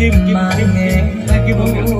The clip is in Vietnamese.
kim mà nghe hai kim bốn